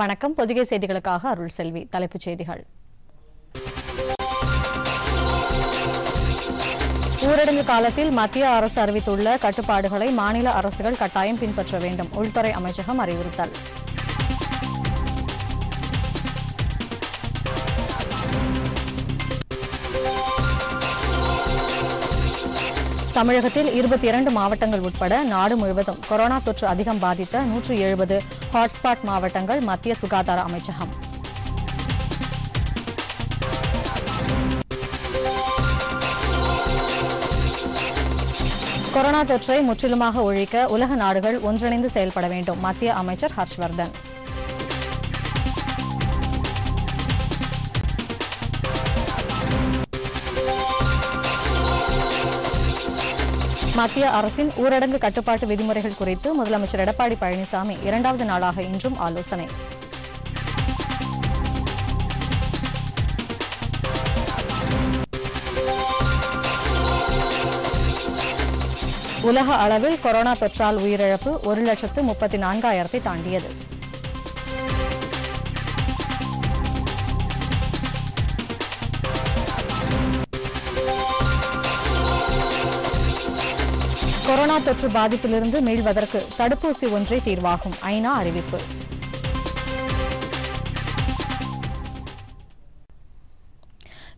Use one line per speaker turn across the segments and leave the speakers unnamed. வணக்கம் பொதுகை செய்திகளுக்காக அருள் செல்வி தலைப்புச் செய்திகள் ஊரடங்கு காலத்தில் மத்திய அரசு அறிவித்துள்ள கட்டுப்பாடுகளை மாநில அரசுகள் கட்டாயம் பின்பற்ற வேண்டும் உள்துறை அமைச்சகம் அறிவுறுத்தல் தமிழகத்தில் இருபத்தி இரண்டு மாவட்டங்கள் உட்பட நாடு முழுவதும் கொரோனா தொற்று அதிகம் பாதித்த நூற்று எழுபது ஹாட்ஸ்பாட் மாவட்டங்கள் மத்திய சுகாதார அமைச்சகம் கொரோனா தொற்றை முற்றிலுமாக ஒழிக்க உலக நாடுகள் ஒன்றிணைந்து செயல்பட வேண்டும் மத்திய அமைச்சர் ஹர்ஷ்வர்தன் மத்திய அரசின் ஊரடங்கு கட்டுப்பாட்டு விதிமுறைகள் குறித்து முதலமைச்சர் எடப்பாடி பழனிசாமி இரண்டாவது நாளாக இன்றும் ஆலோசனை உலக அளவில் கொரோனா தொற்றால் உயிரிழப்பு ஒரு லட்சத்து முப்பத்தி நான்காயிரத்தை தாண்டியது கொரோனா தொற்று பாதிப்பிலிருந்து மீள்வதற்கு தடுப்பூசி ஒன்றை தீர்வாகும் ஐநா அறிவிப்பு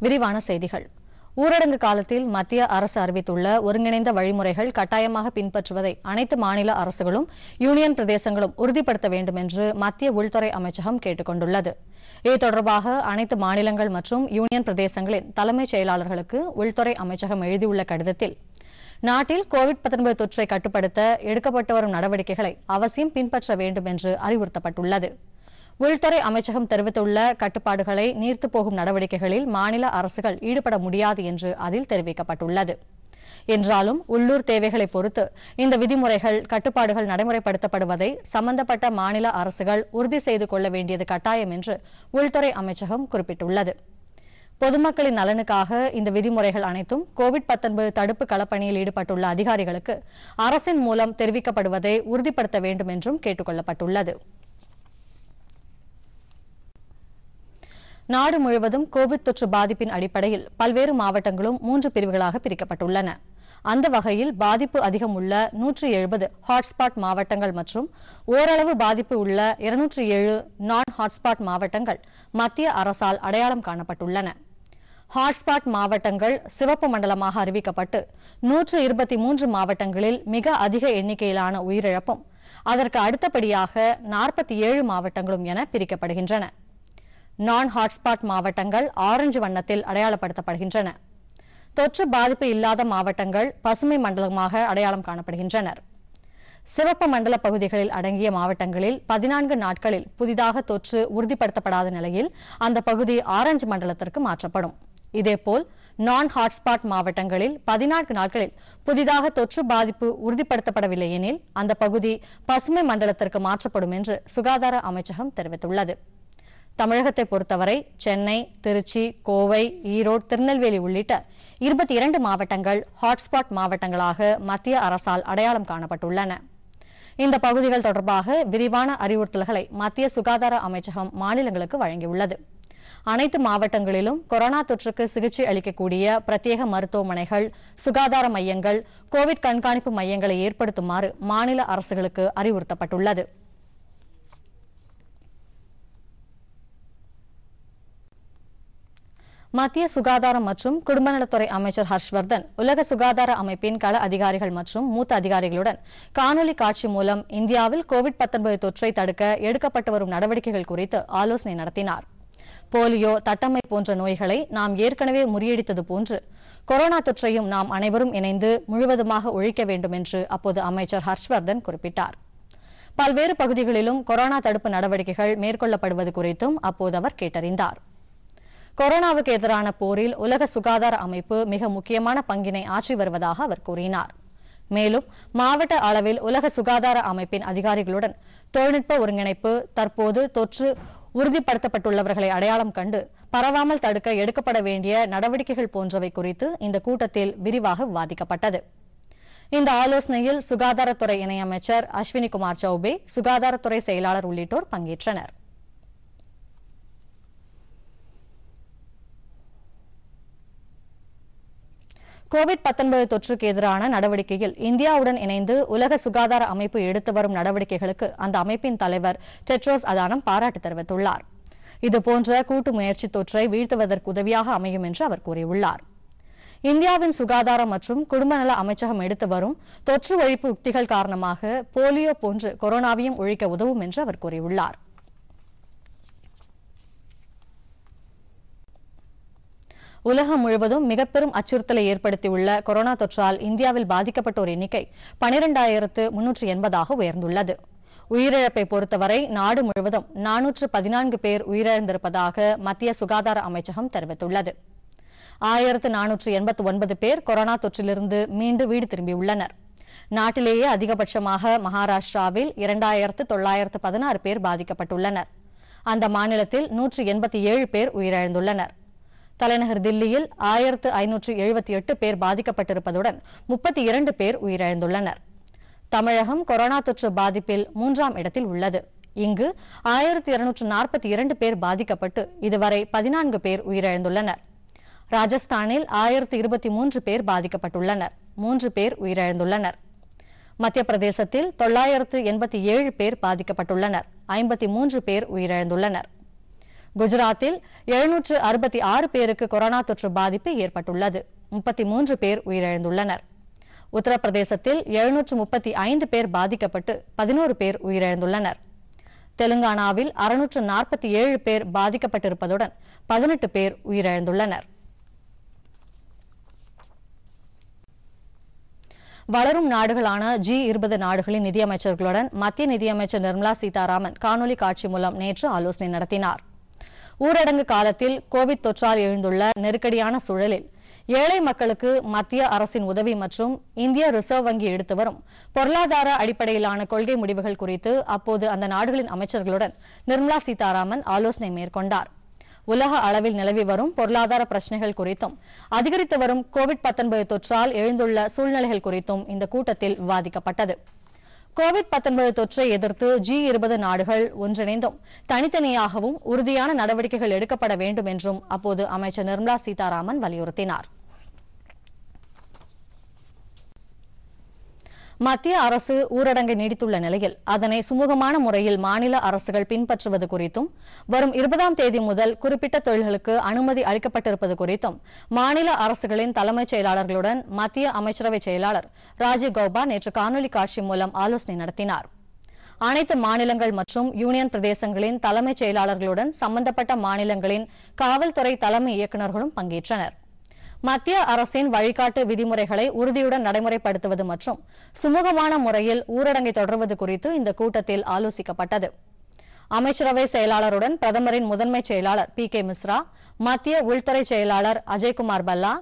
விரிவான செய்திகள் ஊரடங்கு காலத்தில் மத்திய அரசு அறிவித்துள்ள ஒருங்கிணைந்த வழிமுறைகள் கட்டாயமாக பின்பற்றுவதை அனைத்து மாநில அரசுகளும் யூனியன் பிரதேசங்களும் உறுதிப்படுத்த வேண்டும் என்று மத்திய உள்துறை அமைச்சகம் கேட்டுக் கொண்டுள்ளது இது தொடர்பாக அனைத்து மாநிலங்கள் மற்றும் யூனியன் பிரதேசங்களின் தலைமைச் செயலாளர்களுக்கு உள்துறை அமைச்சகம் எழுதியுள்ள கடிதத்தில் நாட்டில் கோவிட் தொற்றை கட்டுப்படுத்த எடுக்கப்பட்டு வரும் நடவடிக்கைகளை அவசியம் பின்பற்ற வேண்டும் என்று அறிவுறுத்தப்பட்டுள்ளது உள்துறை அமைச்சகம் தெரிவித்துள்ள கட்டுப்பாடுகளை நீர்த்து போகும் நடவடிக்கைகளில் மாநில அரசுகள் ஈடுபட முடியாது என்று அதில் தெரிவிக்கப்பட்டுள்ளது என்றாலும் உள்ளூர் தேவைகளை பொறுத்து இந்த விதிமுறைகள் கட்டுப்பாடுகள் நடைமுறைப்படுத்தப்படுவதை சம்பந்தப்பட்ட மாநில அரசுகள் உறுதி செய்து கொள்ள வேண்டியது கட்டாயம் என்று உள்துறை அமைச்சகம் குறிப்பிட்டுள்ளது பொதுமக்களின் நலனுக்காக இந்த விதிமுறைகள் அனைத்தும் கோவிட் பத்தொன்பது தடுப்பு களப்பணியில் ஈடுபட்டுள்ள அதிகாரிகளுக்கு அரசின் மூலம் தெரிவிக்கப்படுவதை உறுதிப்படுத்த வேண்டும் என்றும் கேட்டுக் கொள்ளப்பட்டுள்ளது நாடு முழுவதும் கோவிட் தொற்று பாதிப்பின் அடிப்படையில் பல்வேறு மாவட்டங்களும் மூன்று பிரிவுகளாக பிரிக்கப்பட்டுள்ளன அந்த வகையில் பாதிப்பு அதிகம் உள்ள நூற்றி எழுபது ஹாட்ஸ்பாட் மாவட்டங்கள் மற்றும் ஓரளவு பாதிப்பு உள்ள இருநூற்றி ஏழு நான் ஹாட்ஸ்பாட் மாவட்டங்கள் மத்திய அரசால் அடையாளம் காணப்பட்டுள்ளன ஹாட்ஸ்பாட் மாவட்டங்கள் சிவப்பு மண்டலமாக அறிவிக்கப்பட்டு நூற்று இருபத்தி மூன்று மாவட்டங்களில் மிக அதிக எண்ணிக்கையிலான உயிரிழப்பும் அதற்கு அடுத்தபடியாக நாற்பத்தி ஏழு மாவட்டங்களும் என பிரிக்கப்படுகின்றன நான் ஹாட்ஸ்பாட் மாவட்டங்கள் ஆரஞ்சு வண்ணத்தில் அடையாளப்படுத்தப்படுகின்றன தொற்று பாதிப்பு இல்லாத மாவட்டங்கள் பசுமை மண்டலமாக அடையாளம் காணப்படுகின்றனர் சிவப்பு மண்டல பகுதிகளில் அடங்கிய மாவட்டங்களில் பதினான்கு நாட்களில் புதிதாக தொற்று உறுதிப்படுத்தப்படாத நிலையில் அந்த பகுதி ஆரஞ்சு மண்டலத்திற்கு மாற்றப்படும் இதேபோல் நான் ஹாட்ஸ்பாட் மாவட்டங்களில் பதினான்கு நாட்களில் புதிதாக தொற்று பாதிப்பு உறுதிப்படுத்தப்படவில்லை எனில் அந்த பகுதி பசுமை மண்டலத்திற்கு மாற்றப்படும் என்று சுகாதார அமைச்சகம் தெரிவித்துள்ளது தமிழகத்தை பொறுத்தவரை சென்னை திருச்சி கோவை ஈரோடு திருநெல்வேலி உள்ளிட்ட இருபத்தி இரண்டு மாவட்டங்கள் ஹாட்ஸ்பாட் மாவட்டங்களாக மத்திய அரசால் அடையாளம் காணப்பட்டுள்ளன இந்த பகுதிகள் தொடர்பாக விரிவான அறிவுறுத்தல்களை மத்திய சுகாதார அமைச்சகம் மாநிலங்களுக்கு வழங்கியுள்ளது அனைத்து மாவட்டங்களிலும் கொரோனா தொற்றுக்கு சிகிச்சை அளிக்கக்கூடிய பிரத்யேக மருத்துவமனைகள் சுகாதார மையங்கள் கோவிட் கண்காணிப்பு மையங்களை ஏற்படுத்துமாறு மாநில அரசுகளுக்கு அறிவுறுத்தப்பட்டுள்ளது மத்திய சுகாதாரம் மற்றும் குடும்பநலத்துறை அமைச்சர் ஹர்ஷ்வர்தன் உலக சுகாதார அமைப்பின் கள அதிகாரிகள் மற்றும் மூத்த அதிகாரிகளுடன் காணொலி காட்சி மூலம் இந்தியாவில் கோவிட் தொற்றை தடுக்க எடுக்கப்பட்டு வரும் நடவடிக்கைகள் குறித்து ஆலோசனை நடத்தினாா் போலியோ தட்டம்மை போன்ற நோய்களை நாம் ஏற்கனவே முறியடித்தது போன்று கொரோனா தொற்றையும் நாம் அனைவரும் இணைந்து முழுவதுமாக ஒழிக்க வேண்டும் என்று அப்போது அமைச்சர் ஹர்ஷ்வர்தன் குறிப்பிட்டார் பல்வேறு பகுதிகளிலும் கொரோனா தடுப்பு நடவடிக்கைகள் மேற்கொள்ளப்படுவது குறித்தும் அப்போது அவர் கேட்டறிந்தார் கொரோனாவுக்கு எதிரான போரில் உலக சுகாதார அமைப்பு மிக முக்கியமான பங்கினை ஆற்றி வருவதாக அவர் கூறினார் மேலும் மாவட்ட அளவில் உலக சுகாதார அமைப்பின் அதிகாரிகளுடன் தொழில்நுட்ப ஒருங்கிணைப்பு தற்போது தொற்று உறுதிப்படுத்தப்பட்டுள்ளவர்களை அடையாளம் கண்டு பரவாமல் தடுக்க எடுக்கப்பட வேண்டிய நடவடிக்கைகள் போன்றவை குறித்து இந்த கூட்டத்தில் விரிவாக விவாதிக்கப்பட்டது இந்த ஆலோசனையில் சுகாதாரத்துறை இணையமைச்சர் அஸ்வினி குமார் சௌபே சுகாதாரத்துறை செயலாளர் உள்ளிட்டோர் பங்கேற்றனர் கோவிட் பத்தொன்பது தொற்றுக்கு எதிரான நடவடிக்கையில் இந்தியாவுடன் இணைந்து உலக சுகாதார அமைப்பு எடுத்து வரும் நடவடிக்கைகளுக்கு அந்த அமைப்பின் தலைவர் டெட்ரோஸ் அதானம் பாராட்டு தெரிவித்துள்ளார் இதுபோன்ற கூட்டு முயற்சி தொற்றை வீழ்த்துவதற்கு உதவியாக அமையும் என்று அவர் கூறியுள்ளார் இந்தியாவின் சுகாதாரம் மற்றும் குடும்பநல அமைச்சகம் எடுத்து வரும் தொற்று ஒழிப்பு உக்திகள் காரணமாக போலியோ போன்று கொரோனாவையும் ஒழிக்க உதவும் என்று அவர் கூறியுள்ளார் உலகம் முழுவதும் மிக பெரும் அச்சுறுத்தலை ஏற்படுத்தியுள்ள கொரோனா தொற்றால் இந்தியாவில் பாதிக்கப்பட்டோர் எண்ணிக்கை பனிரெண்டாயிரத்து முன்னூற்று எண்பதாக உயர்ந்துள்ளது உயிரிழப்பை பொறுத்தவரை நாடு முழுவதும் நானூற்று பதினான்கு பேர் உயிரிழந்திருப்பதாக மத்திய சுகாதார அமைச்சகம் தெரிவித்துள்ளது ஆயிரத்து நானூற்று எண்பத்து ஒன்பது பேர் கொரோனா தொற்றிலிருந்து மீண்டு வீடு திரும்பியுள்ளனர் நாட்டிலேயே அதிகபட்சமாக மகாராஷ்டிராவில் இரண்டாயிரத்து தொள்ளாயிரத்து பதினாறு பேர் பாதிக்கப்பட்டுள்ளனர் அந்த மாநிலத்தில் நூற்று எண்பத்தி ஏழு பேர் உயிரிழந்துள்ளனர் தலைநகர் தில்லியில் ஆயிரத்து ஐநூற்று எழுபத்தி எட்டு பேர் பாதிக்கப்பட்டிருப்பதுடன் முப்பத்தி இரண்டு பேர் உயிரிழந்துள்ளனர் தமிழகம் கொரோனா தொற்று பாதிப்பில் மூன்றாம் இடத்தில் உள்ளது இங்கு ஆயிரத்தி இருநூற்று நாற்பத்தி இரண்டு பேர் பாதிக்கப்பட்டு இதுவரை பதினான்கு பேர் உயிரிழந்துள்ளனர் ராஜஸ்தானில் ஆயிரத்து இருபத்தி மூன்று பேர் பாதிக்கப்பட்டுள்ளனர் மூன்று பேர் உயிரிழந்துள்ளனர் மத்திய பிரதேசத்தில் தொள்ளாயிரத்து எண்பத்தி ஏழு பேர் பாதிக்கப்பட்டுள்ளனர் ஐம்பத்தி மூன்று பேர் உயிரிழந்துள்ளனர் குஜராத்தில் எழுநூற்று அறுபத்தி ஆறு பேருக்கு கொரோனா தொற்று பாதிப்பு ஏற்பட்டுள்ளது முப்பத்தி மூன்று பேர் உயிரிழந்துள்ளனர் உத்தரப்பிரதேசத்தில் எழுநூற்று முப்பத்தி ஐந்து பேர் பாதிக்கப்பட்டு பதினோரு பேர் உயிரிழந்துள்ளனர் தெலுங்கானாவில் அறுநூற்று நாற்பத்தி ஏழு பேர் பாதிக்கப்பட்டிருப்பதுடன் பதினெட்டு பேர் உயிரிழந்துள்ளனர் வளரும் நாடுகளான ஜி இருபது நாடுகளின் நிதியமைச்சர்களுடன் மத்திய நிதியமைச்சர் நிர்மலா சீதாராமன் காணொலி காட்சி மூலம் நேற்று ஆலோசனை நடத்தினாா் ஊரடங்கு காலத்தில் கோவிட் தொற்றால் எழுந்துள்ள நெருக்கடியான சூழலில் ஏழை மக்களுக்கு மத்திய அரசின் உதவி மற்றும் இந்திய ரிசர்வ் வங்கி எடுத்து வரும் பொருளாதார அடிப்படையிலான கொள்கை முடிவுகள் குறித்து அப்போது அந்த நாடுகளின் அமைச்சர்களுடன் நிர்மலா சீதாராமன் ஆலோசனை மேற்கொண்டார் உலக அளவில் நிலவி வரும் பொருளாதார பிரச்சினைகள் குறித்தும் அதிகரித்து வரும் கோவிட் தொற்றால் எழுந்துள்ள சூழ்நிலைகள் குறித்தும் இந்த கூட்டத்தில் விவாதிக்கப்பட்டது கோவிட் தொற்றை எதிர்த்து ஜி இருபது நாடுகள் ஒன்றிணைந்தும் தனித்தனியாகவும் உறுதியான நடவடிக்கைகள் எடுக்கப்பட வேண்டும் என்றும் அப்போது அமைச்சர் நிர்மலா சீதாராமன் வலியுறுத்தினார் மத்திய அரசு ஊரடங்கை நீடித்துள்ள நிலையில் அதனை சுமூகமான முறையில் மாநில அரசுகள் பின்பற்றுவது குறித்தும் வரும் இருபதாம் தேதி முதல் குறிப்பிட்ட தொழில்களுக்கு அனுமதி அளிக்கப்பட்டிருப்பது குறித்தும் மாநில அரசுகளின் தலைமைச் செயலாளர்களுடன் மத்திய அமைச்சரவை செயலாளர் ராஜீவ் கௌபா நேற்று காணொலி காட்சி மூலம் ஆலோசனை நடத்தினார் அனைத்து மாநிலங்கள் மற்றும் யூனியன் பிரதேசங்களின் தலைமைச் செயலாளர்களுடன் சம்பந்தப்பட்ட மாநிலங்களின் காவல்துறை தலைமை இயக்குநர்களும் பங்கேற்றனா் மத்திய அரசின் வழிகாட்டு விதிமுறைகளை உறுதியுடன் நடைமுறைப்படுத்துவது மற்றும் சுமூகமான முறையில் ஊரடங்கை தொடர்வது குறித்து இந்த கூட்டத்தில் ஆலோசிக்கப்பட்டது அமைச்சரவை செயலாளருடன் பிரதமரின் முதன்மை செயலாளர் பி கே மிஸ்ரா மத்திய உள்துறை செயலாளர் அஜய்குமார் பல்லா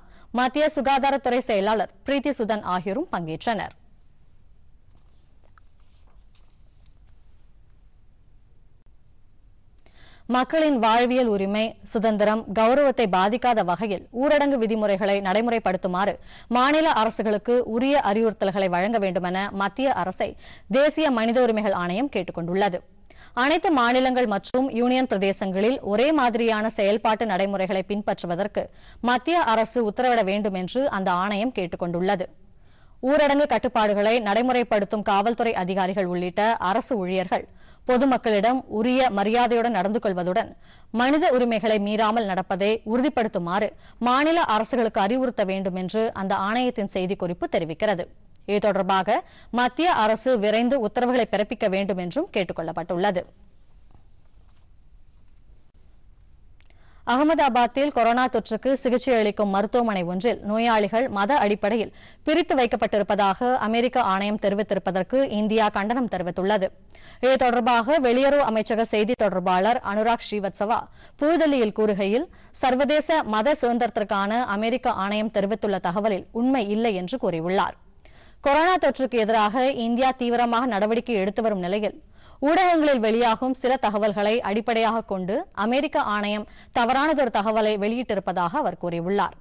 மத்திய சுகாதாரத்துறை செயலாளர் பிரீத்தி சுதன் ஆகியோரும் பங்கேற்றனா் மக்களின் வாழ்வியல் உரிமை சுதந்திரம் கௌரவத்தை பாதிக்காத வகையில் ஊரடங்கு விதிமுறைகளை நடைமுறைப்படுத்துமாறு மாநில அரசுகளுக்கு உரிய அறிவுறுத்தல்களை வழங்க வேண்டுமென மத்திய அரசை தேசிய மனித உரிமைகள் ஆணையம் கேட்டுக் கொண்டுள்ளது அனைத்து மாநிலங்கள் மற்றும் யூனியன் பிரதேசங்களில் ஒரே மாதிரியான செயல்பாட்டு நடைமுறைகளை பின்பற்றுவதற்கு மத்திய அரசு உத்தரவிட வேண்டும் என்று அந்த ஆணையம் கேட்டுக் கொண்டுள்ளது ஊரடங்கு கட்டுப்பாடுகளை நடைமுறைப்படுத்தும் காவல்துறை அதிகாரிகள் உள்ளிட்ட அரசு ஊழியர்கள் பொதுமக்களிடம் உரிய மரியாதையுடன் நடந்து கொள்வதுடன் மனித உரிமைகளை மீறாமல் நடப்பதை உறுதிப்படுத்துமாறு மாநில அரசுகளுக்கு அறிவுறுத்த வேண்டும் என்று அந்த ஆணையத்தின் செய்திக்குறிப்பு தெரிவிக்கிறது இது தொடர்பாக மத்திய அரசு விரைந்து உத்தரவுகளை பிறப்பிக்க வேண்டும் என்றும் கேட்டுக் கொள்ளப்பட்டுள்ளது அகமதாபாத்தில் கொரோனா தொற்றுக்கு சிகிச்சை அளிக்கும் மருத்துவமனை ஒன்றில் நோயாளிகள் மத அடிப்படையில் பிரித்து வைக்கப்பட்டிருப்பதாக அமெரிக்க ஆணையம் தெரிவித்திருப்பதற்கு இந்தியா கண்டனம் தெரிவித்துள்ளது இது தொடர்பாக வெளியுறவு அமைச்சக செய்தி தொடர்பாளர் அனுராக் ஸ்ரீவத்சவா புதுதில்லியில் கூறுகையில் சர்வதேச மத சுதந்திரத்திற்கான அமெரிக்க ஆணையம் தெரிவித்துள்ள தகவலில் உண்மை இல்லை என்று கூறியுள்ளார் கொரோனா தொற்றுக்கு எதிராக இந்தியா தீவிரமாக நடவடிக்கை எடுத்து வரும் நிலையில் ஊடகங்களில் வெளியாகும் சில தகவல்களை அடிப்படையாக கொண்டு அமெரிக்க ஆணையம் தவறானதொரு தகவலை வெளியிட்டிருப்பதாக அவர் கூறியுள்ளார்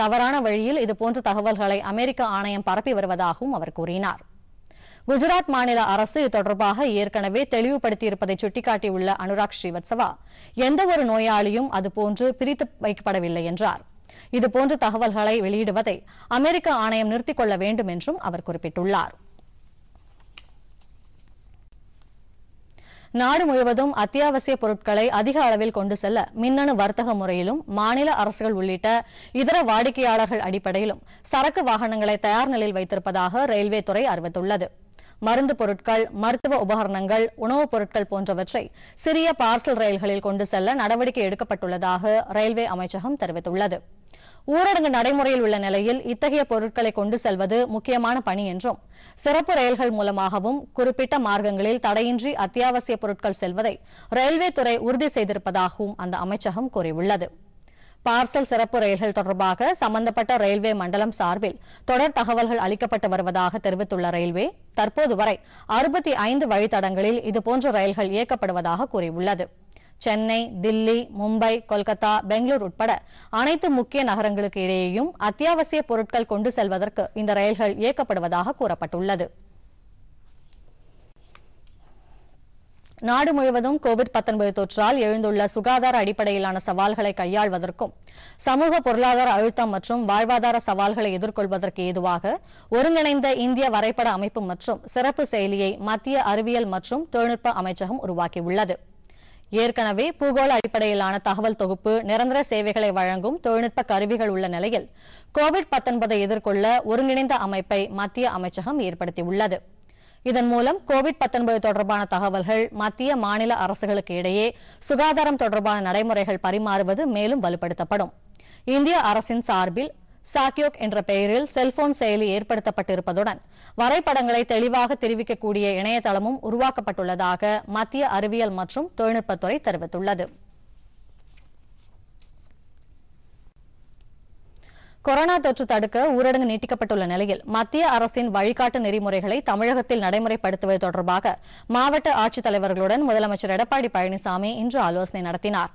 தவறான வழியில் இதுபோன்ற தகவல்களை அமெரிக்க ஆணையம் பரப்பி வருவதாகவும் அவர் கூறினார் குஜராத் மாநில அரசு இது தொடர்பாக ஏற்கனவே தெளிவுபடுத்தியிருப்பதை சுட்டிக்காட்டியுள்ள அனுராக் ஸ்ரீவத்சவா ஒரு நோயாளியும் அதுபோன்று பிரித்து வைக்கப்படவில்லை என்றார் இதுபோன்ற தகவல்களை வெளியிடுவதை அமெரிக்க ஆணையம் நிறுத்திக் கொள்ள வேண்டும் என்றும் அவர் குறிப்பிட்டுள்ளாா் நாடு முழுவதும் அத்தியாவசிய பொருட்களை அதிக அளவில் கொண்டு செல்ல மின்னணு வர்த்தக முறையிலும் மாநில அரசுகள் உள்ளிட்ட இதர வாடிக்கையாளர்கள் அடிப்படையிலும் சரக்கு வாகனங்களை தயார் நிலையில் வைத்திருப்பதாக ரயில்வே துறை அறிவித்துள்ளது மருந்து பொருட்கள் மருத்துவ உபகரணங்கள் உணவுப் பொருட்கள் போன்றவற்றை சிறிய பார்சல் ரயில்களில் கொண்டு செல்ல நடவடிக்கை எடுக்கப்பட்டுள்ளதாக ரயில்வே அமைச்சகம் தெரிவித்துள்ளது ஊரடங்கு நடைமுறையில் உள்ள நிலையில் இத்தகைய பொருட்களை கொண்டு செல்வது முக்கியமான பணி என்றும் சிறப்பு ரயில்கள் மூலமாகவும் குறிப்பிட்ட மார்க்கங்களில் தடையின்றி அத்தியாவசிய பொருட்கள் செல்வதை ரயில்வே துறை உறுதி செய்திருப்பதாகவும் அந்த அமைச்சகம் கூறியுள்ளது பார்சல் சிறப்பு ரயில்கள் தொடர்பாக சம்பந்தப்பட்ட ரயில்வே மண்டலம் சார்பில் தொடர் தகவல்கள் அளிக்கப்பட்டு வருவதாக தெரிவித்துள்ள ரயில்வே தற்போது வரை அறுபத்தி ஐந்து வழித்தடங்களில் இதுபோன்ற ரயில்கள் இயக்கப்படுவதாக கூறியுள்ளது சென்னை தில்லி மும்பை கொல்கத்தா பெங்களூர் உட்பட அனைத்து முக்கிய நகரங்களுக்கு இடையேயும் அத்தியாவசிய பொருட்கள் கொண்டு செல்வதற்கு இந்த ரயில்கள் இயக்கப்படுவதாக கூறப்பட்டுள்ளது நாடு முழுவதும் கோவிட் தொற்றால் எழுந்துள்ள சுகாதார அடிப்படையிலான சவால்களை கையாள்வதற்கும் சமூக பொருளாதார அழுத்தம் மற்றும் வாழ்வாதார சவால்களை எதிர்கொள்வதற்கு ஏதுவாக ஒருங்கிணைந்த இந்திய வரைபட அமைப்பு மற்றும் சிறப்பு செயலியை மத்திய அறிவியல் மற்றும் தொழில்நுட்ப அமைச்சகம் உருவாக்கியுள்ளது ஏற்கனவே பூகோள அடிப்படையிலான தகவல் தொகுப்பு நிரந்தர சேவைகளை வழங்கும் தொழில்நுட்ப கருவிகள் உள்ள நிலையில் கோவிட் எதிர்கொள்ள ஒருங்கிணைந்த அமைப்பை மத்திய அமைச்சகம் ஏற்படுத்தியுள்ளது இதன் மூலம் கோவிட் பத்தொன்பது தொடர்பான தகவல்கள் மத்திய மாநில அரசுகளுக்கு இடையே சுகாதாரம் தொடர்பான நடைமுறைகள் பரிமாறுவது மேலும் வலுப்படுத்தப்படும் இந்திய அரசின் சார்பில் சாக்யோக் என்ற பெயரில் செல்போன் செயலி ஏற்படுத்தப்பட்டிருப்பதுடன் வரைபடங்களை தெளிவாக தெரிவிக்கக்கூடிய இணையதளமும் உருவாக்கப்பட்டுள்ளதாக மத்திய அறிவியல் மற்றும் தொழில்நுட்பத்துறை தெரிவித்துள்ளது கொரோனா தொற்று தடுக்க ஊரடங்கு நீட்டிக்கப்பட்டுள்ள நிலையில் மத்திய அரசின் வழிகாட்டு நெறிமுறைகளை தமிழகத்தில் நடைமுறைப்படுத்துவது தொடர்பாக மாவட்ட ஆட்சித்தலைவர்களுடன் முதலமைச்சர் எடப்பாடி பழனிசாமி இன்று ஆலோசனை நடத்தினார்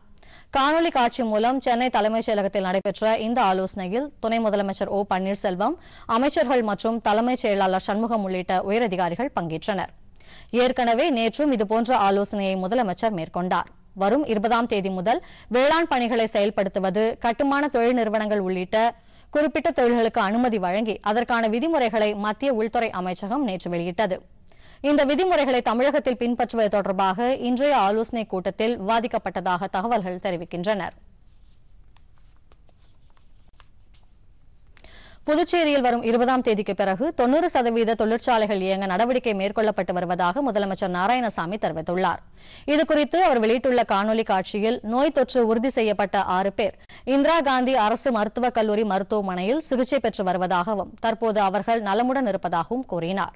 காணொலி காட்சி மூலம் சென்னை தலைமைச் செயலகத்தில் நடைபெற்ற இந்த ஆலோசனையில் துணை முதலமைச்சர் ஓ பன்னீர்செல்வம் அமைச்சர்கள் மற்றும் தலைமைச் செயலாளர் சண்முகம் உள்ளிட்ட உயரதிகாரிகள் பங்கேற்றனர் ஏற்கனவே நேற்றும் இதுபோன்ற ஆலோசனையை முதலமைச்சர் மேற்கொண்டார் வரும் இருபதாம் தேதி முதல் வேளாண் பணிகளை செயல்படுத்துவது கட்டுமான தொழில் நிறுவனங்கள் உள்ளிட்ட குறிப்பிட்ட தொழில்களுக்கு அனுமதி வழங்கி அதற்கான விதிமுறைகளை மத்திய உள்துறை அமைச்சகம் நேற்று வெளியிட்டது இந்த விதிமுறைகளை தமிழகத்தில் பின்பற்றுவது தொடர்பாக இன்றைய ஆலோசனைக் கூட்டத்தில் விவாதிக்கப்பட்டதாக தகவல்கள் தெரிவிக்கின்றன புதுச்சேரியில் வரும் இருபதாம் தேதிக்கு பிறகு தொன்னூறு சதவீத தொழிற்சாலைகள் இயங்க நடவடிக்கை மேற்கொள்ளப்பட்டு வருவதாக முதலமைச்சர் நாராயணசாமி தெரிவித்துள்ளார் இதுகுறித்து அவர் வெளியிட்டுள்ள காணொலி காட்சியில் நோய் தொற்று உறுதி செய்யப்பட்ட ஆறு பேர் இந்திரா காந்தி அரசு மருத்துவக் கல்லூரி மருத்துவமனையில் சிகிச்சை பெற்று வருவதாகவும் தற்போது அவர்கள் நலமுடன் இருப்பதாகவும் கூறினார்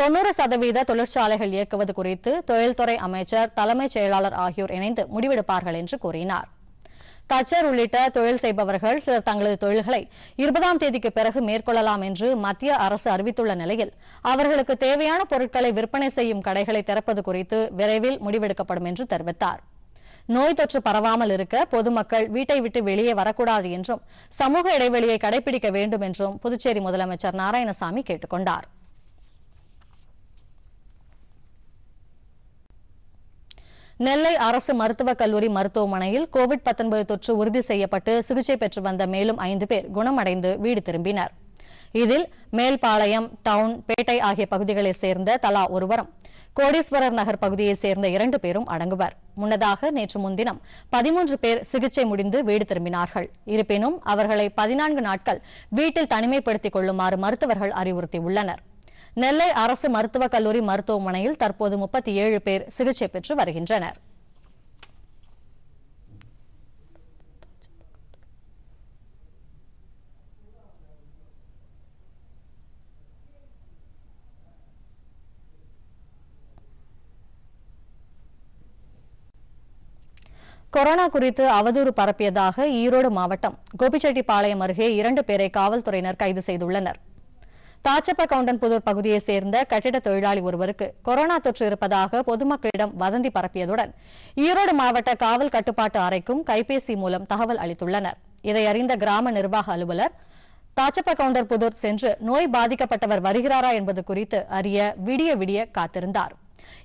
தொண்ணூறு சதவீத தொழிற்சாலைகள் இயக்குவது குறித்து தொழில்துறை அமைச்சர் தலைமைச் செயலாளர் ஆகியோர் இணைந்து முடிவெடுப்பார்கள் என்று கூறினார் தச்சர் உள்ளிட்ட தொழில் செய்பவர்கள் சிலர் தங்களது தொழில்களை இருபதாம் தேதிக்கு பிறகு மேற்கொள்ளலாம் என்று மத்திய அரசு அறிவித்துள்ள நிலையில் அவர்களுக்கு தேவையான பொருட்களை விற்பனை செய்யும் கடைகளை திறப்பது குறித்து விரைவில் முடிவெடுக்கப்படும் என்று தெரிவித்தார் நோய் தொற்று பரவாமல் இருக்க பொதுமக்கள் வீட்டை விட்டு வெளியே வரக்கூடாது என்றும் சமூக இடைவெளியை கடைபிடிக்க வேண்டும் என்றும் புதுச்சேரி முதலமைச்சர் நாராயணசாமி கேட்டுக் கொண்டாா் நெல்லை அரசு மருத்துவக் கல்லூரி மருத்துவமனையில் கோவிட் தொற்று உறுதி செய்யப்பட்டு சிகிச்சை பெற்று வந்த மேலும் ஐந்து பேர் குணமடைந்து வீடு திரும்பினர் இதில் மேல்பாளையம் டவுன் பேட்டை ஆகிய பகுதிகளைச் சேர்ந்த தலா ஒருவரும் கோடீஸ்வரர் நகர் பகுதியைச் சேர்ந்த இரண்டு பேரும் அடங்குவர் முன்னதாக நேற்று முன்தினம் பதிமூன்று பேர் சிகிச்சை முடிந்து வீடு திரும்பினார்கள் இருப்பினும் அவர்களை பதினான்கு நாட்கள் வீட்டில் தனிமைப்படுத்திக் கொள்ளுமாறு மருத்துவர்கள் அறிவுறுத்தியுள்ளனா் நெல்லை அரசு மருத்துவக் கல்லூரி மருத்துவமனையில் தற்போது முப்பத்தி ஏழு பேர் சிகிச்சை பெற்று வருகின்றனர் கொரோனா குறித்து அவதூறு பரப்பியதாக ஈரோடு மாவட்டம் கோபிச்செட்டிப்பாளையம் அருகே இரண்டு பேரை காவல்துறையினர் கைது செய்துள்ளனர் தாச்சப்ப கவுண்டன்புதூர் பகுதியைச் சேர்ந்த கட்டிட தொழிலாளி ஒருவருக்கு கொரோனா தொற்று இருப்பதாக பொதுமக்களிடம் வதந்தி பரப்பியதுடன் ஈரோடு மாவட்ட காவல் கட்டுப்பாட்டு அறைக்கும் கைபேசி மூலம் தகவல் அளித்துள்ளனர் இதை அறிந்த கிராம நிர்வாக அலுவலர் தாச்சப்ப புதூர் சென்று நோய் பாதிக்கப்பட்டவர் வருகிறாரா என்பது குறித்து அறிய விடிய விடிய காத்திருந்தார்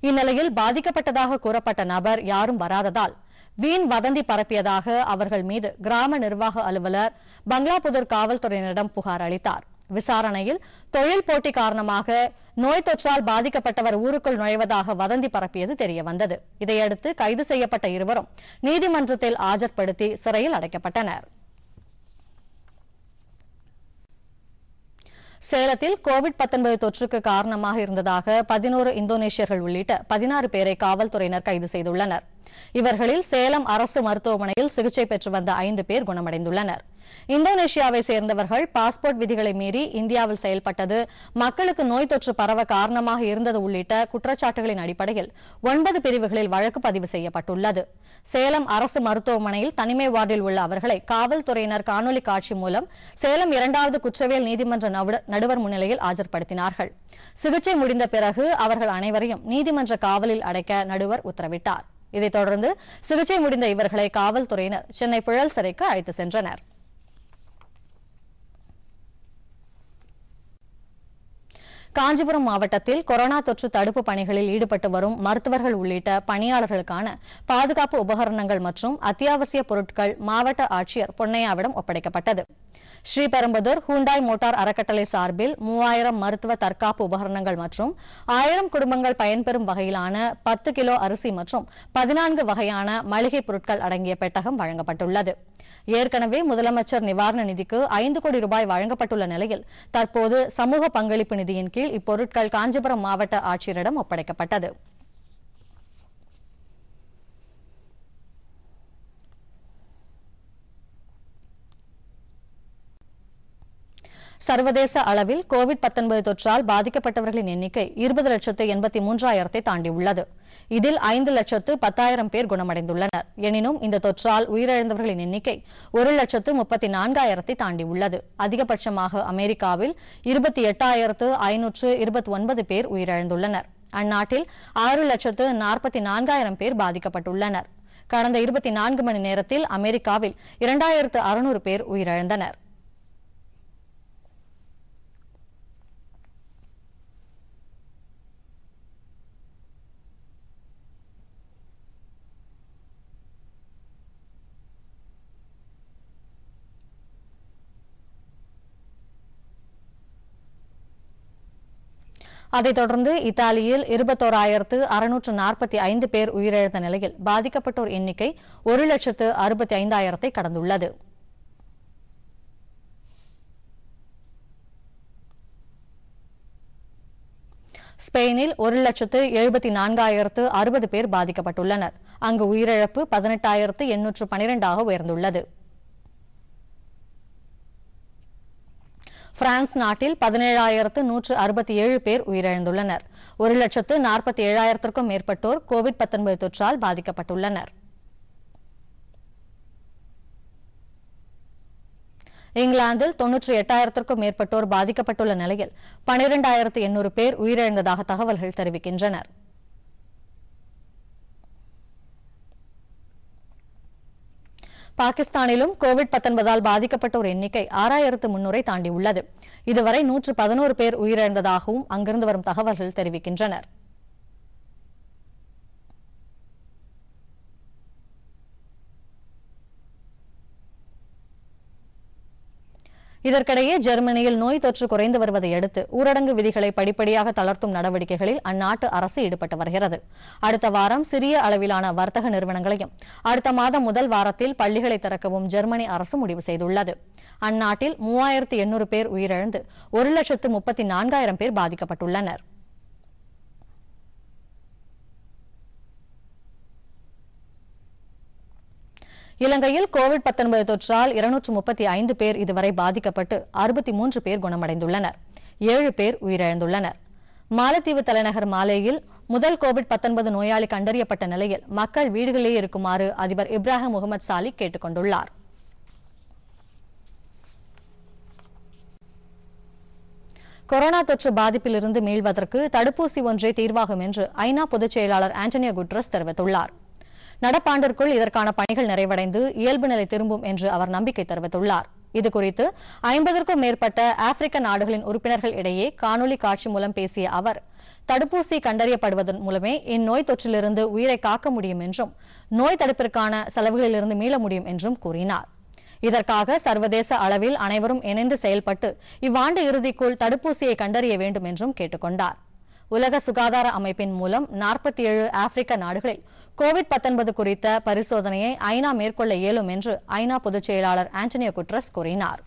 இந்நிலையில் பாதிக்கப்பட்டதாக கூறப்பட்ட நபர் யாரும் வராததால் வீண் வதந்தி பரப்பியதாக அவர்கள் மீது கிராம நிர்வாக அலுவலர் பங்களாபுதூர் காவல்துறையினரிடம் புகார் அளித்தாா் விசாரணையில் தொழில் போட்டி காரணமாக நோய் தொற்றால் பாதிக்கப்பட்டவர் ஊருக்குள் நுழைவதாக வதந்தி பரப்பியது தெரிய வந்தது இதையடுத்து கைது செய்யப்பட்ட இருவரும் நீதிமன்றத்தில் ஆஜர்படுத்தி சிறையில் அடைக்கப்பட்டனர் சேலத்தில் கோவிட் தொற்றுக்கு காரணமாக இருந்ததாக பதினோரு இந்தோனேஷியர்கள் உள்ளிட்ட பதினாறு பேரை காவல்துறையினர் கைது செய்துள்ளனர் இவர்களில் சேலம் அரசு மருத்துவமனையில் சிகிச்சை பெற்று வந்த ஐந்து பேர் குணமடைந்துள்ளனர் இந்தோனேஷியாவை சேர்ந்தவர்கள் பாஸ்போர்ட் விதிகளை மீறி இந்தியாவில் செயல்பட்டது மக்களுக்கு நோய் தொற்று பரவ காரணமாக இருந்தது உள்ளிட்ட குற்றச்சாட்டுகளின் அடிப்படையில் ஒன்பது பிரிவுகளில் வழக்கு பதிவு செய்யப்பட்டுள்ளது சேலம் அரசு மருத்துவமனையில் தனிமை வார்டில் உள்ள அவர்களை காவல்துறையினர் காணொலி காட்சி மூலம் சேலம் இரண்டாவது குற்றவியல் நீதிமன்ற நடுவர் முன்னிலையில் ஆஜர்படுத்தினார்கள் சிகிச்சை முடிந்த பிறகு அவர்கள் அனைவரையும் நீதிமன்ற காவலில் அடைக்க நடுவர் உத்தரவிட்டார் இதைத் தொடர்ந்து சிகிச்சை முடிந்த இவர்களை காவல்துறையினர் சென்னை புழல் சிறைக்கு அழைத்து சென்றனர் காஞ்சிபுரம் மாவட்டத்தில் கொரோனா தொற்று தடுப்பு பணிகளில் ஈடுபட்டு வரும் மருத்துவர்கள் உள்ளிட்ட பணியாளர்களுக்கான பாதுகாப்பு உபகரணங்கள் மற்றும் அத்தியாவசிய பொருட்கள் மாவட்ட ஆட்சியர் பொன்னையாவிடம் ஒப்படைக்கப்பட்டது ஸ்ரீபெரும்புதூர் ஹூண்டாய் மோட்டார் அறக்கட்டளை சார்பில் மூவாயிரம் மருத்துவ தற்காப்பு உபகரணங்கள் மற்றும் ஆயிரம் குடும்பங்கள் பயன்பெறும் வகையிலான பத்து கிலோ அரிசி மற்றும் பதினான்கு வகையான மளிகை பொருட்கள் அடங்கிய பெட்டகம் வழங்கப்பட்டுள்ளது ஏற்கனவே முதலமைச்சர் நிவாரண நிதிக்கு ஐந்து கோடி ரூபாய் வழங்கப்பட்டுள்ள நிலையில் தற்போது சமூக பங்களிப்பு நிதியின் கீழ் இப்பொருட்கள் காஞ்சிபுரம் மாவட்ட ஆட்சியரிடம் ஒப்படைக்கப்பட்டது சர்வதேச அளவில் கோவிட் பத்தொன்பது தொற்றால் பாதிக்கப்பட்டவர்களின் எண்ணிக்கை இருபது லட்சத்து எண்பத்தி மூன்றாயிரத்தை தாண்டியுள்ளது இதில் ஐந்து லட்சத்து பத்தாயிரம் பேர் குணமடைந்துள்ளனர் எனினும் இந்த தொற்றால் உயிரிழந்தவர்களின் எண்ணிக்கை ஒரு லட்சத்து முப்பத்தி நான்காயிரத்தை தாண்டியுள்ளது அதிகபட்சமாக அமெரிக்காவில் இருபத்தி எட்டாயிரத்து ஐநூற்று இருபத்தி ஒன்பது பேர் உயிரிழந்துள்ளனர் அந்நாட்டில் ஆறு லட்சத்து நாற்பத்தி நான்காயிரம் பேர் பாதிக்கப்பட்டுள்ளனர் கடந்த இருபத்தி நான்கு மணி நேரத்தில் அமெரிக்காவில் இரண்டாயிரத்து அறுநூறு பேர் உயிரிழந்தனர் அதைத் தொடர்ந்து இத்தாலியில் இருபத்தோராயிரத்து அறுநூற்று நாற்பத்தி ஐந்து பேர் உயிரிழந்த நிலையில் பாதிக்கப்பட்டோர் எண்ணிக்கை ஒரு லட்சத்து அறுபத்தி ஐந்தாயிரத்தை கடந்துள்ளது ஸ்பெயினில் ஒரு லட்சத்து எழுபத்தி நான்காயிரத்து அறுபது பேர் பாதிக்கப்பட்டுள்ளனர் அங்கு உயிரிழப்பு பதினெட்டாயிரத்து எண்ணூற்று பனிரெண்டாக உயர்ந்துள்ளது பிரான்ஸ் நாட்டில் பதினேழாயிரத்து நூற்று அறுபத்தி ஏழு பேர் உயிரிழந்துள்ளனர் ஒரு லட்சத்து நாற்பத்தி ஏழாயிரத்திற்கும் மேற்பட்டோர் கோவிட் தொற்றால் பாதிக்கப்பட்டுள்ளனர் இங்கிலாந்தில் தொன்னூற்றி எட்டாயிரத்திற்கும் மேற்பட்டோர் பாதிக்கப்பட்டுள்ள நிலையில் பனிரெண்டாயிரத்து எண்ணூறு பேர் உயிரிழந்ததாக தகவல்கள் தெரிவிக்கின்றனர் பாகிஸ்தானிலும் கோவிட் பத்தொன்பதால் பாதிக்கப்பட்டோர் எண்ணிக்கை ஆறாயிரத்து முன்னூரை தாண்டியுள்ளது இதுவரை நூற்று பதினோரு பேர் உயிரிழந்ததாகவும் அங்கிருந்து வரும் தகவல்கள் தெரிவிக்கின்றனர் இதற்கிடையே ஜெர்மனியில் நோய் தொற்று குறைந்து வருவதை அடுத்து ஊரடங்கு விதிகளை படிப்படியாக தளர்த்தும் நடவடிக்கைகளில் அந்நாட்டு அரசு ஈடுபட்டு வருகிறது அடுத்த வாரம் சிறிய அளவிலான வர்த்தக நிறுவனங்களையும் அடுத்த மாதம் முதல் வாரத்தில் பள்ளிகளை திறக்கவும் ஜெர்மனி அரசு முடிவு செய்துள்ளது அந்நாட்டில் மூவாயிரத்து எண்ணூறு பேர் உயிரிழந்து ஒரு லட்சத்து முப்பத்தி நான்காயிரம் பேர் பாதிக்கப்பட்டுள்ளனா் இலங்கையில் கோவிட் பத்தொன்பது தொற்றால் இருநூற்று முப்பத்தி ஐந்து பேர் இதுவரை பாதிக்கப்பட்டு அறுபத்தி மூன்று பேர் குணமடைந்துள்ளனர் ஏழு பேர் உயிரிழந்துள்ளனர் மாலத்தீவு தலைநகர் மாலேயில் முதல் கோவிட் பத்தொன்பது நோயாளி கண்டறியப்பட்ட நிலையில் மக்கள் வீடுகளிலேயே இருக்குமாறு அதிபர் இப்ராஹிம் முகமது சாலி கேட்டுக் கொண்டுள்ளார் கொரோனா தொற்று பாதிப்பிலிருந்து மீள்வதற்கு தடுப்பூசி ஒன்றே தீர்வாகும் என்று ஐநா பொதுச் செயலாளர் ஆண்டனியோ குட்ரஸ் தெரிவித்துள்ளார் நடப்பாண்டிற்குள் இதற்கான பணிகள் நிறைவடைந்து இயல்பு நிலை திரும்பும் என்று அவர் நம்பிக்கை தெரிவித்துள்ளார் இதுகுறித்து ஐம்பதற்கும் மேற்பட்ட ஆப்பிரிக்க நாடுகளின் உறுப்பினர்கள் இடையே காணொலி காட்சி மூலம் பேசிய அவர் தடுப்பூசி கண்டறியப்படுவதன் மூலமே இந்நோய் தொற்றிலிருந்து உயிரை காக்க முடியும் என்றும் நோய் தடுப்பிற்கான செலவுகளிலிருந்து மீள முடியும் என்றும் கூறினார் இதற்காக சர்வதேச அளவில் அனைவரும் இணைந்து செயல்பட்டு இவ்வாண்டு இறுதிக்குள் தடுப்பூசியை கண்டறிய வேண்டும் என்றும் கேட்டுக்கொண்டார் உலக சுகாதார அமைப்பின் மூலம் நாற்பத்தி ஏழு ஆப்பிரிக்க நாடுகளில் கோவிட் பத்தொன்பது குறித்த பரிசோதனையை ஐநா மேற்கொள்ள இயலும் என்று ஐநா பொதுச் செயலாளர் ஆண்டனியோ குட்ரஸ் கூறினார்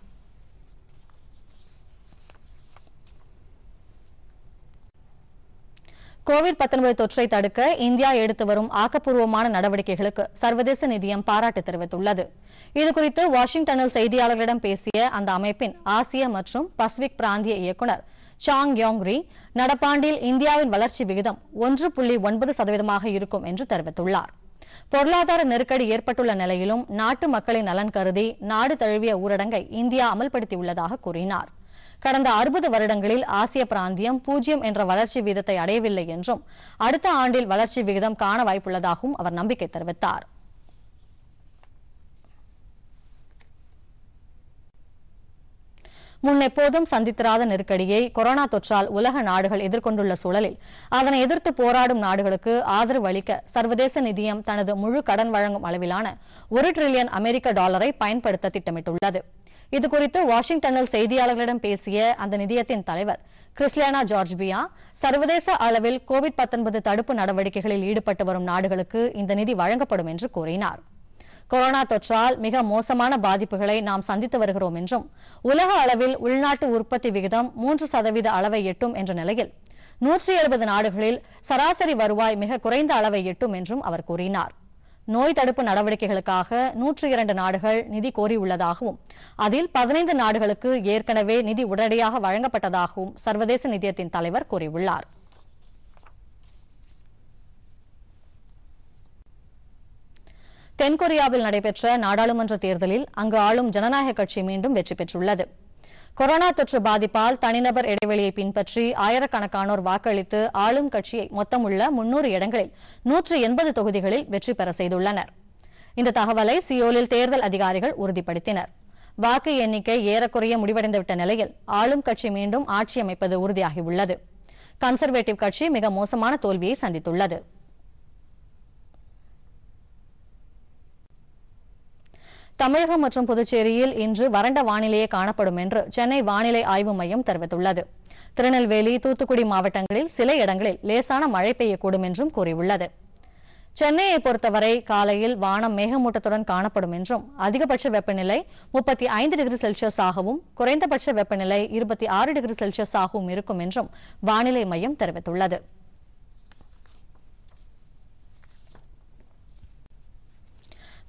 கோவிட் பத்தொன்பது தொற்றை தடுக்க இந்தியா எடுத்து வரும் ஆக்கப்பூர்வமான நடவடிக்கைகளுக்கு சர்வதேச நிதியம் பாராட்டு தெரிவித்துள்ளது இதுகுறித்து வாஷிங்டனில் செய்தியாளர்களிடம் பேசிய அந்த அமைப்பின் ஆசிய மற்றும் பசிபிக் பிராந்திய இயக்குநர் சாங் யோங்ரி நடப்பாண்டில் இந்தியாவின் வளர்ச்சி விகிதம் ஒன்று புள்ளி ஒன்பது சதவீதமாக இருக்கும் என்று தெரிவித்துள்ளார் பொருளாதார நெருக்கடி ஏற்பட்டுள்ள நிலையிலும் நாட்டு மக்களின் நலன் கருதி நாடு தழுவிய ஊரடங்கை இந்தியா அமல்படுத்தியுள்ளதாக கூறினார் கடந்த அறுபது வருடங்களில் ஆசிய பிராந்தியம் பூஜ்ஜியம் என்ற வளர்ச்சி விகிதத்தை அடையவில்லை என்றும் அடுத்த ஆண்டில் வளர்ச்சி விகிதம் காண வாய்ப்புள்ளதாகவும் அவர் நம்பிக்கை தெரிவித்தாா் முன்னெப்போதும் சந்தித்திராத நெருக்கடியை கொரோனா தொற்றால் உலக நாடுகள் எதிர்கொண்டுள்ள சூழலில் அதனை எதிர்த்து போராடும் நாடுகளுக்கு ஆதரவு அளிக்க சர்வதேச நிதியம் தனது முழு கடன் வழங்கும் அளவிலான ஒரு டிரில்லியன் அமெரிக்க டாலரை பயன்படுத்த திட்டமிட்டுள்ளது இதுகுறித்து வாஷிங்டனில் செய்தியாளர்களிடம் பேசிய அந்த நிதியத்தின் தலைவர் கிறிஸ்லியானா ஜார்ஜ்பியா சர்வதேச அளவில் கோவிட் தடுப்பு நடவடிக்கைகளில் ஈடுபட்டு வரும் நாடுகளுக்கு இந்த நிதி வழங்கப்படும் என்று கூறினாா் கொரோனா தொற்றால் மிக மோசமான பாதிப்புகளை நாம் சந்தித்து வருகிறோம் என்றும் உலக அளவில் உள்நாட்டு உற்பத்தி விகிதம் மூன்று சதவீத அளவை எட்டும் என்ற நிலையில் நூற்றி எழுபது நாடுகளில் சராசரி வருவாய் மிக குறைந்த அளவை எட்டும் என்றும் அவர் கூறினார் நோய் தடுப்பு நடவடிக்கைகளுக்காக நூற்றி இரண்டு நாடுகள் நிதி கோரியுள்ளதாகவும் அதில் பதினைந்து நாடுகளுக்கு ஏற்கனவே நிதி உடனடியாக வழங்கப்பட்டதாகவும் சர்வதேச நிதியத்தின் தலைவர் கூறியுள்ளார் தென்கொரியாவில் நடைபெற்ற நாடாளுமன்ற தேர்தலில் அங்கு ஆளும் ஜனநாயக கட்சி மீண்டும் வெற்றி பெற்றுள்ளது கொரோனா தொற்று பாதிப்பால் தனிநபர் இடைவெளியை பின்பற்றி ஆயிரக்கணக்கானோர் வாக்களித்து ஆளும் கட்சியை மொத்தமுள்ள முன்னூறு இடங்களில் நூற்று எண்பது தொகுதிகளில் வெற்றி பெற செய்துள்ளனர் இந்த தகவலை சியோலில் தேர்தல் அதிகாரிகள் உறுதிப்படுத்தினர் வாக்கு எண்ணிக்கை ஏறக்குறைய முடிவடைந்துவிட்ட நிலையில் ஆளும் கட்சி மீண்டும் ஆட்சி அமைப்பது உறுதியாகியுள்ளது கன்சர்வேட்டிவ் கட்சி மிக மோசமான தோல்வியை சந்தித்துள்ளது தமிழகம் மற்றும் புதுச்சேரியில் இன்று வறண்ட வானிலையே காணப்படும் என்று சென்னை வானிலை ஆய்வு மையம் தெரிவித்துள்ளது திருநெல்வேலி தூத்துக்குடி மாவட்டங்களில் சில இடங்களில் லேசான மழை பெய்யக்கூடும் என்றும் கூறியுள்ளது சென்னையை பொறுத்தவரை காலையில் வானம் மேகமூட்டத்துடன் காணப்படும் என்றும் அதிகபட்ச வெப்பநிலை முப்பத்தி ஐந்து டிகிரி செல்சியஸ் ஆகவும் குறைந்தபட்ச வெப்பநிலை இருபத்தி ஆறு டிகிரி செல்சியஸ் ஆகவும் இருக்கும் என்றும் வானிலை மையம் தெரிவித்துள்ளது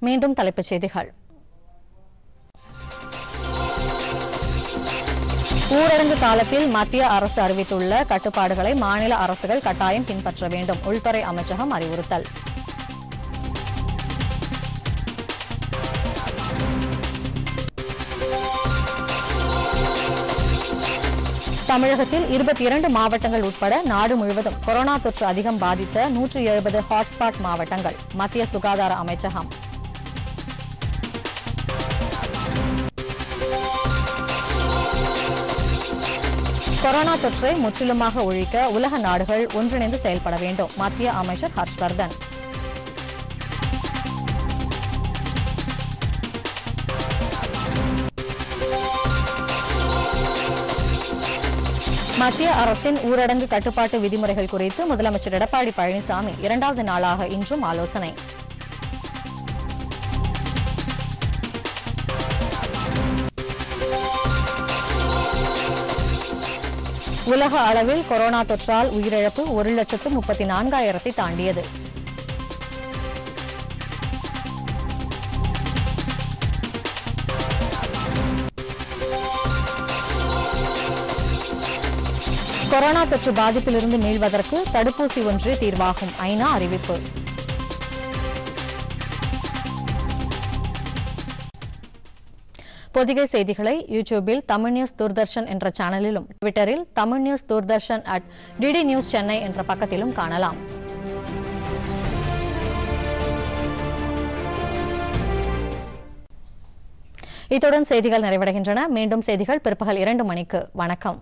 மீண்டும் தலைப்புச் செய்திகள் ஊரடங்கு காலத்தில் மத்திய அரசு அறிவித்துள்ள கட்டுப்பாடுகளை மாநில அரசுகள் கட்டாயம் பின்பற்ற வேண்டும் உள்துறை அமைச்சகம் அறிவுறுத்தல் தமிழகத்தில் இருபத்தி இரண்டு மாவட்டங்கள் உட்பட நாடு முழுவதும் கொரோனா தொற்று அதிகம் பாதித்த நூற்றி எழுபது ஹாட்ஸ்பாட் மாவட்டங்கள் மத்திய சுகாதார அமைச்சகம் கொரோனா தொற்றை முற்றிலுமாக ஒழிக்க உலக நாடுகள் ஒன்றிணைந்து செயல்பட வேண்டும் மத்திய அமைச்சர் ஹர்ஷ்வர்தன் மத்திய அரசின் ஊரடங்கு கட்டுப்பாட்டு விதிமுறைகள் குறித்து முதலமைச்சர் எடப்பாடி பழனிசாமி இரண்டாவது நாளாக இன்றும் ஆலோசனை உலக அளவில் கொரோனா தொற்றால் உயிரிழப்பு ஒரு லட்சத்து முப்பத்தி நான்காயிரத்தை தாண்டியது கொரோனா தொற்று பாதிப்பிலிருந்து மீள்வதற்கு தடுப்பூசி ஒன்றே தீர்வாகும் ஐநா அறிவிப்பு பொதிகை செய்திகளை யூடியூபில் தமிழ் நியூஸ் தூர்தர்ஷன் என்ற சேனலிலும் ட்விட்டரில் Tamil news Doordarshan at DD news Chennai என்ற பக்கத்திலும் காணலாம் இத்துடன் செய்திகள் நிறைவடைகின்றன மீண்டும் செய்திகள் பிற்பகல் இரண்டு மணிக்கு வணக்கம்